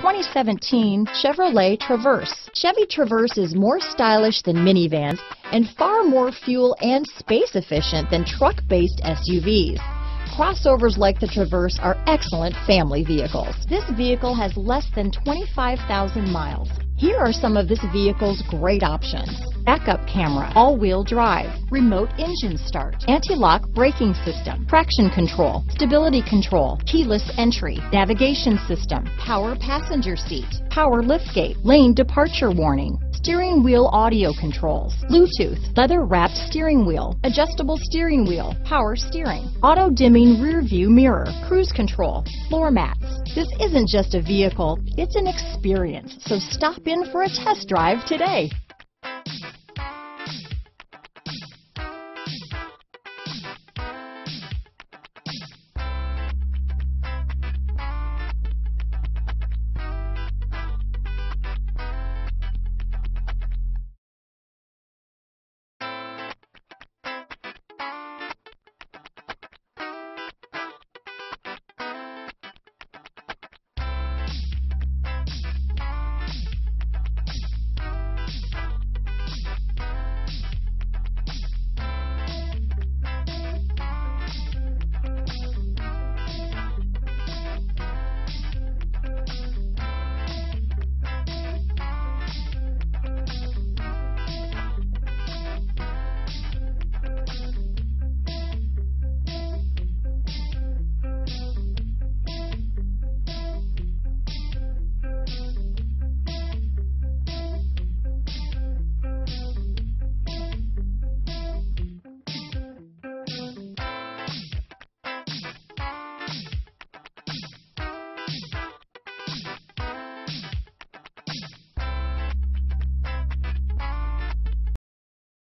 2017 Chevrolet Traverse. Chevy Traverse is more stylish than minivans and far more fuel and space efficient than truck-based SUVs. Crossovers like the Traverse are excellent family vehicles. This vehicle has less than 25,000 miles. Here are some of this vehicle's great options. Backup camera, all-wheel drive, remote engine start, anti-lock braking system, traction control, stability control, keyless entry, navigation system, power passenger seat, power liftgate, lane departure warning, steering wheel audio controls, Bluetooth, leather wrapped steering wheel, adjustable steering wheel, power steering, auto dimming rear view mirror, cruise control, floor mats. This isn't just a vehicle, it's an experience. So stop in for a test drive today.